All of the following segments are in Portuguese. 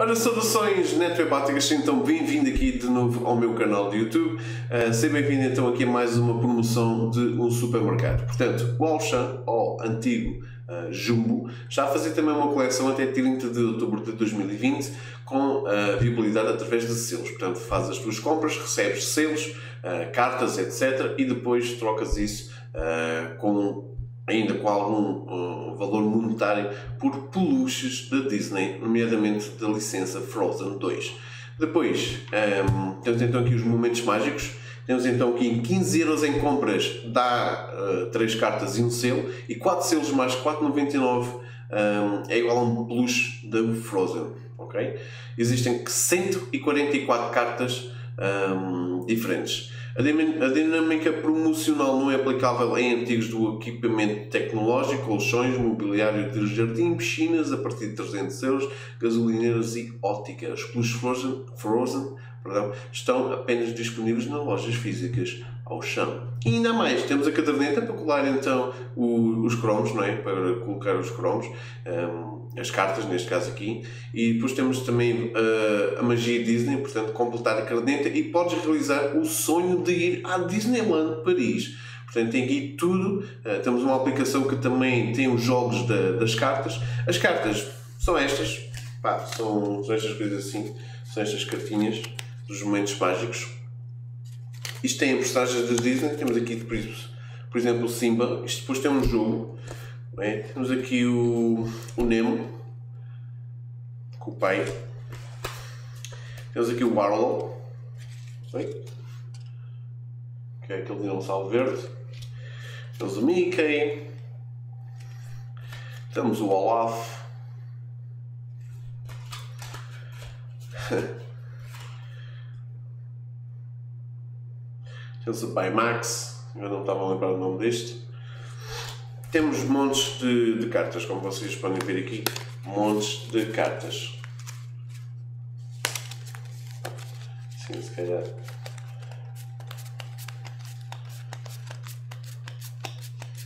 Ora, saudações netwebáticas, então bem-vindo aqui de novo ao meu canal de YouTube. Uh, seja bem-vindo então aqui a mais uma promoção de um supermercado. Portanto, o Auchan, ou antigo uh, Jumbo, está a fazer também uma coleção até 30 de outubro de 2020 com uh, viabilidade através de selos. Portanto, fazes as tuas compras, recebes selos, uh, cartas, etc. e depois trocas isso com ainda com algum uh, valor monetário, por peluches da Disney, nomeadamente da licença Frozen 2. Depois, um, temos então aqui os momentos mágicos. Temos então aqui em 15 euros em compras dá uh, 3 cartas e um selo e 4 selos mais 4,99 um, é igual a um peluche da Frozen. Okay? Existem 144 cartas um, diferentes. A dinâmica promocional não é aplicável em artigos do equipamento tecnológico, colchões, mobiliário de jardim, piscinas a partir de 300 euros, gasolineiras e óticas. Os Frozen, Frozen perdão, estão apenas disponíveis nas lojas físicas ao chão. E ainda mais, temos a caderneta para colar então os cromos, não é? Para colocar os cromos. Um, as cartas, neste caso aqui, e depois temos também uh, a magia Disney, portanto, completar a caderneta e podes realizar o sonho de ir à Disneyland Paris. Portanto, tem aqui tudo. Uh, temos uma aplicação que também tem os jogos da, das cartas. As cartas são estas, pá, são, são estas coisas assim, são estas cartinhas dos momentos mágicos. Isto tem a personagens da Disney, temos aqui, por exemplo, o Simba. Isto depois tem um jogo Bem, temos aqui o, o Nemo com o pai. Temos aqui o Barlow. Bem, que é aquele dinossauro verde. Temos o Mickey. Temos o Olaf. Temos o pai Max. Eu não estava a lembrar o nome deste. Temos montes de, de cartas, como vocês podem ver aqui, montes de cartas. Sim, se calhar.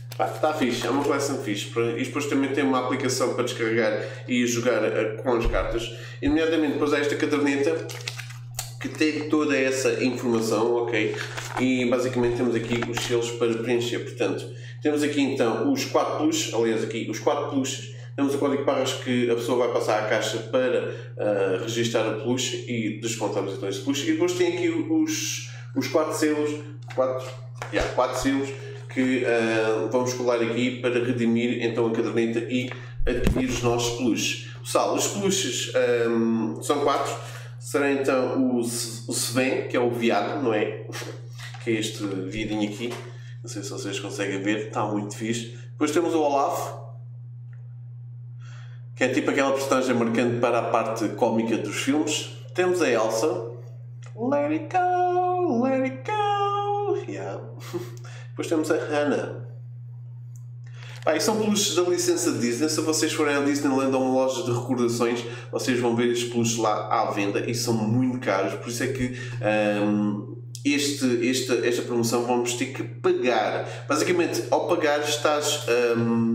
Está fixe, é uma coleção fixe. E depois também tem uma aplicação para descarregar e jogar eh, com as cartas. E, nomeadamente, depois há esta caderneta que tem toda essa informação, ok? E basicamente temos aqui os selos para preencher. Portanto, temos aqui então os 4 plus, aliás, aqui os 4 plus. Temos o código barras que a pessoa vai passar à caixa para uh, registrar o plush e descontamos então esse plush. E depois tem aqui os, os 4 selos, 4, yeah, 4 selos que uh, vamos colar aqui para redimir então a caderneta e adquirir os nossos peluches. Pessoal, os peluches um, são 4 será então o, o Sven, que é o viado, não é? Que é este viadinho aqui. Não sei se vocês conseguem ver, está muito fixe. Depois temos o Olaf, que é tipo aquela personagem marcante para a parte cómica dos filmes. Temos a Elsa. Let it go, let it go. Yeah. Depois temos a Hannah. Ah, e são peluches da licença Disney. Se vocês forem à Disneyland ou uma loja de recordações, vocês vão ver estes peluches lá à venda e são muito caros. Por isso é que um, este, esta, esta promoção vamos ter que pagar. Basicamente, ao pagar, estás. Um,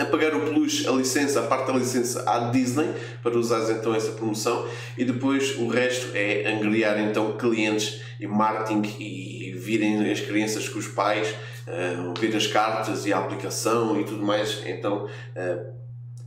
a pagar o peluche, a licença, a parte da licença à Disney para usares então essa promoção e depois o resto é angriar então clientes e marketing e virem as crianças com os pais, uh, ver as cartas e a aplicação e tudo mais, então uh,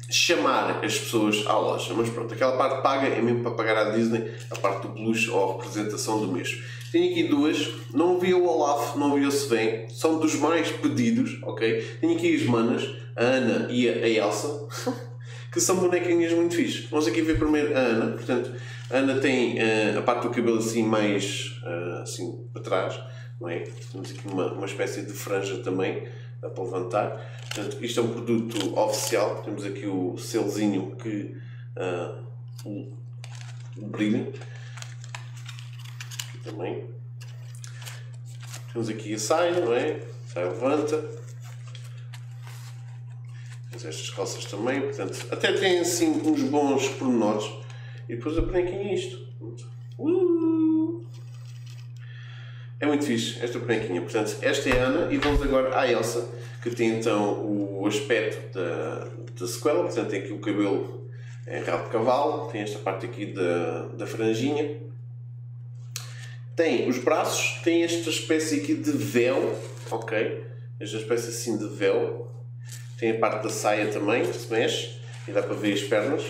chamar as pessoas à loja. Mas pronto, aquela parte paga é mesmo para pagar à Disney a parte do peluche ou a representação do mesmo. Tenho aqui duas, não vi o Olaf, não vi o Sven, são dos mais pedidos, ok? Tenho aqui as manas, a Ana e a Elsa, que são bonequinhas muito fixes. Vamos aqui ver primeiro a Ana, portanto, a Ana tem uh, a parte do cabelo assim mais uh, assim para trás, não é? Temos aqui uma, uma espécie de franja também, dá para levantar. Portanto, isto é um produto oficial, temos aqui o selzinho que uh, brilha também. Temos aqui a saia, não é? A saia levanta. Temos estas calças também, portanto, até tem assim uns bons pormenores. E depois aprentem é isto. Uh! É muito fixe esta branquinha. Portanto, esta é a Ana e vamos agora à Elsa, que tem então o aspecto da, da sequela. Portanto, tem aqui o cabelo é rabo de cavalo, tem esta parte aqui da, da franjinha. Tem os braços, tem esta espécie aqui de véu, ok? Esta espécie assim de véu. Tem a parte da saia também, que se mexe, e dá para ver as pernas.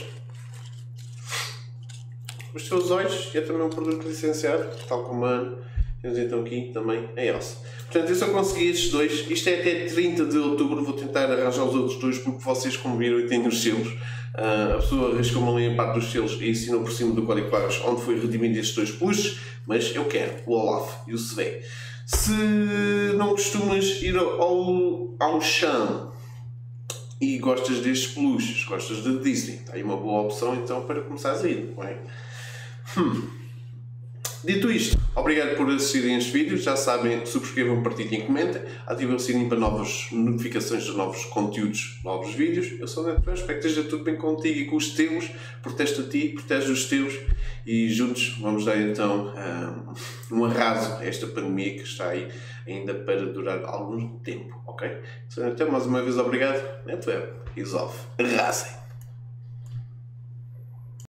Os seus olhos, é também um produto licenciado, tal como a Ana. Temos então aqui também a Elsa. Portanto, eu só consegui estes dois. Isto é até 30 de outubro. Vou tentar arranjar os outros dois, porque vocês, como viram, têm os selos. Uh, a pessoa arriscou-me ali a parte dos selos e ensinou por cima do código barras onde foi redimido estes dois puxos. Mas eu quero o Olaf e o Sve. Se não costumas ir ao, ao chão e gostas destes peluches, gostas da Disney, está aí uma boa opção então para começares a ir, não é? Hum. Dito isto, obrigado por assistirem este vídeo. Já sabem, subscrevam, partilhem, comentem. Ativem o sininho para novas notificações de novos conteúdos, novos vídeos. Eu sou o Neto espero que esteja tudo bem contigo e com os teus. Protege a ti, protege os teus. E juntos vamos dar então um, um arraso a esta pandemia que está aí ainda para durar algum tempo, ok? Então, mais uma vez, obrigado. Neto Web, resolve. Arrasem!